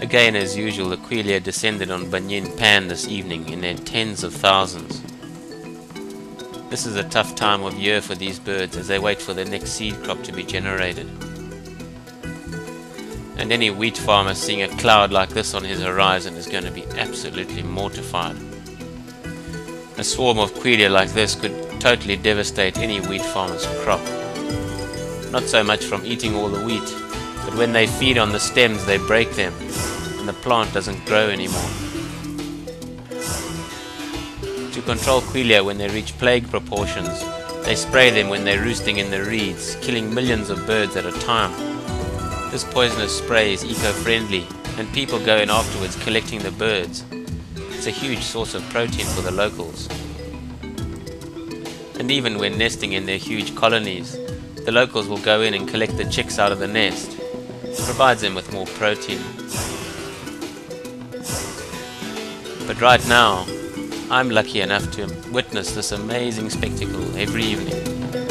Again, as usual, the Quelea descended on Banyin Pan this evening in their tens of thousands. This is a tough time of year for these birds as they wait for the next seed crop to be generated. And any wheat farmer seeing a cloud like this on his horizon is going to be absolutely mortified. A swarm of Quelea like this could totally devastate any wheat farmer's crop. Not so much from eating all the wheat, but when they feed on the stems they break them and the plant doesn't grow anymore. To control Quelea when they reach plague proportions, they spray them when they're roosting in the reeds, killing millions of birds at a time. This poisonous spray is eco-friendly and people go in afterwards collecting the birds. It's a huge source of protein for the locals. And even when nesting in their huge colonies, the locals will go in and collect the chicks out of the nest. It provides them with more protein. But right now, I'm lucky enough to witness this amazing spectacle every evening.